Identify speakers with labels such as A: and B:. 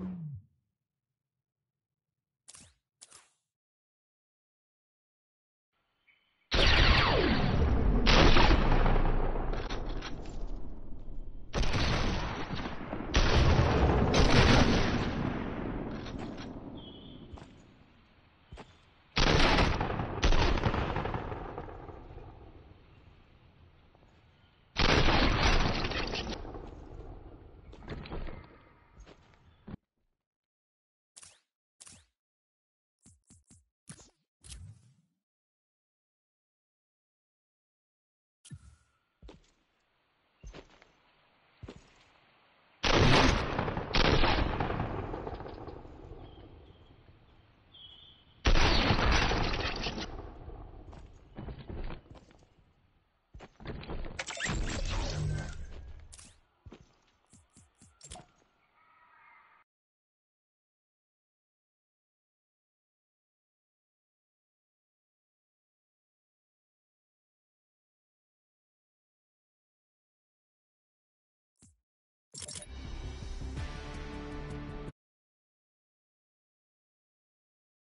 A: Mm.